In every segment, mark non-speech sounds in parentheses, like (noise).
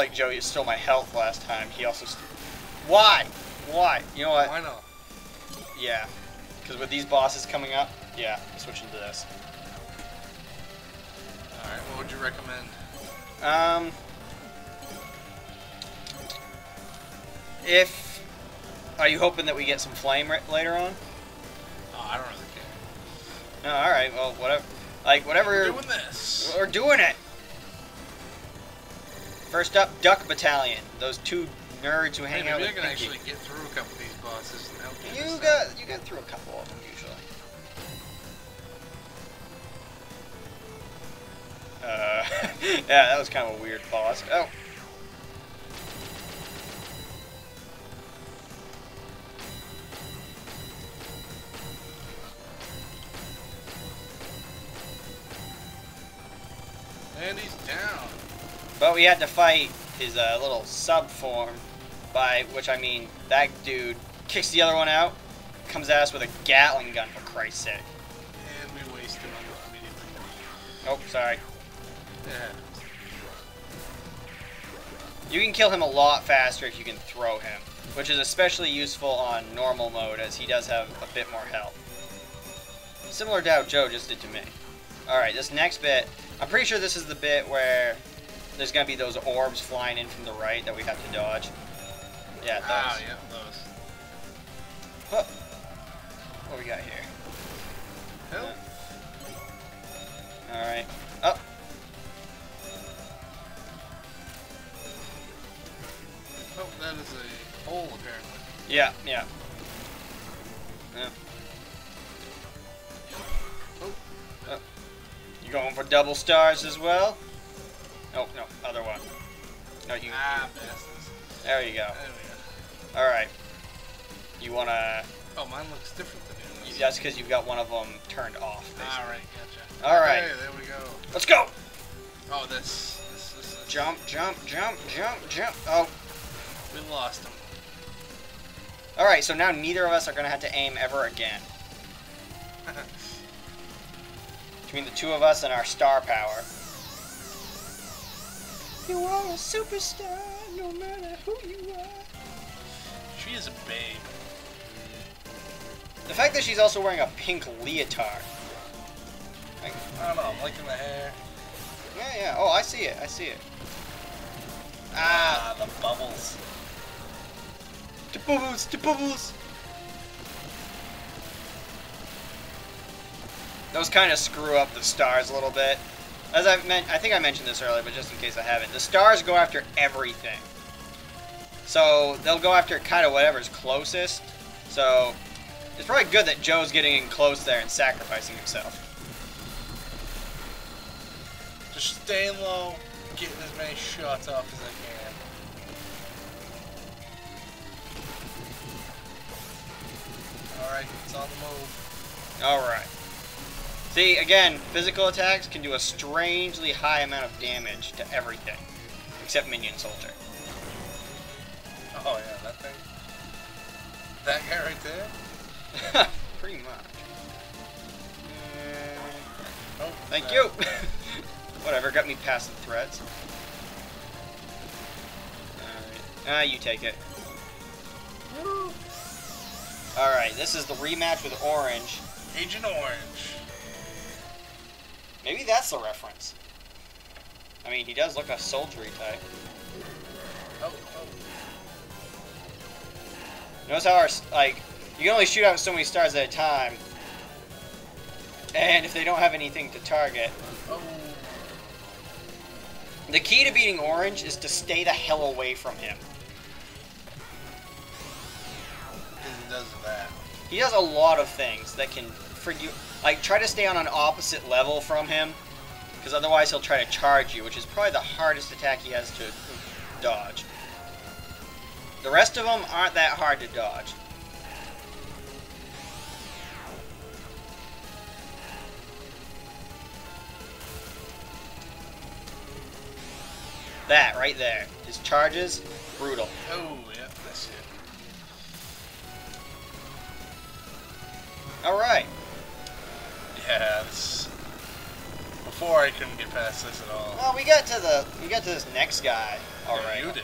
like Joe stole my health last time, he also. Why? Why? You know what? Why not? Yeah. Because with these bosses coming up, yeah, switching to this. Alright, what would you recommend? Um, if are you hoping that we get some flame later on? Oh, I don't really care. No, all right. Well, whatever. Like whatever. We're doing this. We're doing it. First up, Duck Battalion. Those two nerds who hang Hey, out maybe I with can Pinky. actually get through a couple of these bosses and help you. You got you got through a couple of them usually. Uh, (laughs) yeah, that was kind of a weird boss. Oh. But we had to fight his uh, little sub form, by which I mean that dude kicks the other one out, comes at us with a Gatling gun for Christ's sake. And we waste him immediately. Oh, sorry. Yeah. You can kill him a lot faster if you can throw him, which is especially useful on normal mode as he does have a bit more health. Similar to how Joe just did to me. Alright, this next bit, I'm pretty sure this is the bit where there's to be those orbs flying in from the right that we have to dodge. Yeah, those. Ah, yeah, those. Oh. What we got here? Help. Alright. Up. Oh, that is a hole apparently. Yeah, yeah. Yeah. Oh. Oh. You going for double stars as well? Oh, no, other one. No, you. Ah, bastards. There you go. There we go. Alright. You wanna. Oh, mine looks different than yours. That's because you've got one of them turned off. basically. Alright, gotcha. Alright. Okay, there we go. Let's go! Oh, this, this, this, this. Jump, jump, jump, jump, jump. Oh. We lost him. Alright, so now neither of us are gonna have to aim ever again. (laughs) Between the two of us and our star power. You are a superstar, no matter who you are. she is a babe. The fact that she's also wearing a pink leotard. Like, I don't know, I'm liking the hair. yeah, yeah. Oh, I see it. I see it. Ah, the bubbles. the bubbles, the bubbles. Those kind of screw up the stars a little bit. As I've meant, I think I mentioned this earlier, but just in case I haven't, the stars go after everything. So they'll go after kind of whatever's closest. So it's probably good that Joe's getting in close there and sacrificing himself. Just staying low, getting as many shots off as I can. Alright, it's on the move. Alright. See, again, physical attacks can do a strangely high amount of damage to everything. Except Minion Soldier. Oh yeah, that thing. That guy right there? Pretty much. Uh, Oh, thank that- you! (laughs) Whatever, got me past the threats. Alright. Ah, you take it. Alright, this is the rematch with Orange. Agent Orange. Maybe that's the reference. I mean, he does look a soldiery type. Oh, oh. Notice how our, like, you can only shoot out so many stars at a time. And if they don't have anything to target. Oh. The key to beating Orange is to stay the hell away from him. Because he does that. He does a lot of things that can, for you, like, try to stay on an opposite level from him. Because otherwise he'll try to charge you, which is probably the hardest attack he has to dodge. The rest of them aren't that hard to dodge. That right there. His charges, brutal. Oh, yeah, that's it. Alright. This... Before I couldn't get past this at all. Well, we got to the we got to this next guy All Yeah, right. You did.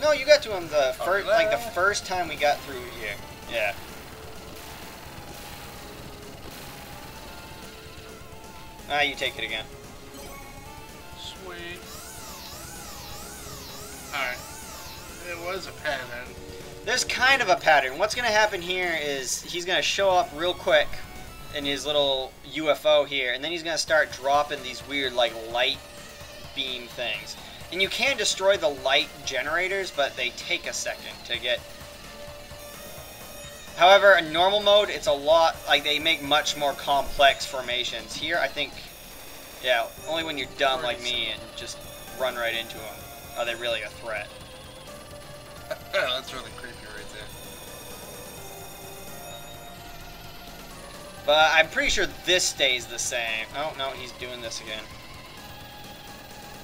No, you got to him the Oh, first, like the first time we got through here. Yeah. Ah, you take it again. Sweet. Alright. It was a pattern. There's kind of a pattern. What's gonna happen here is he's gonna show up real quick in his little UFO here, and then he's gonna start dropping these weird like light beam things. And you can destroy the light generators, but they take a second to get. However, in normal mode, it's a lot like they make much more complex formations. Here, I think, yeah, only when you're dumb like me and just run right into them are they really a threat. (coughs) That's really creepy But I'm pretty sure this stays the same. Oh, no, he's doing this again.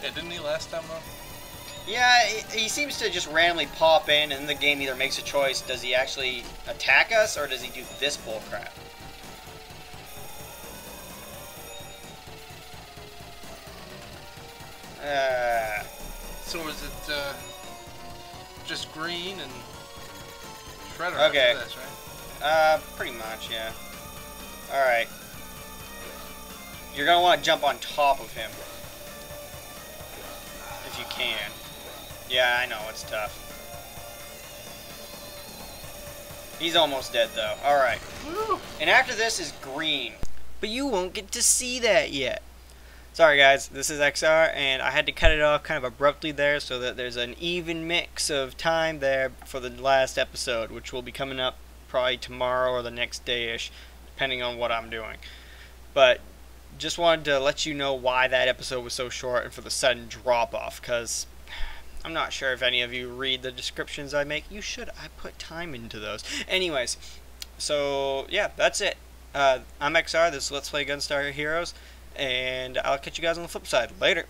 Yeah, didn't he last time though? Yeah, he, he seems to just randomly pop in, and the game either makes a choice. Does he actually attack us, or does he do this bullcrap? Uh, So is it uh, just green and Shredder Okay. this, right? uh, pretty much, yeah. Alright. You're gonna want to jump on top of him. If you can. Yeah, I know, it's tough. He's almost dead, though. Alright. And after this is green. But you won't get to see that yet. Sorry guys, this is Exar and I had to cut it off kind of abruptly there so that there's an even mix of time there for the last episode, which will be coming up probably tomorrow or the next day-ish, depending on what I'm doing. But just wanted to let you know why that episode was so short and for the sudden drop off, because I'm not sure if any of you read the descriptions I make. You should. I put time into those. Anyways, so yeah, that's it. Uh, I'm Exar. This is Let's Play Gunstar Heroes, and I'll catch you guys on the flip side. Later.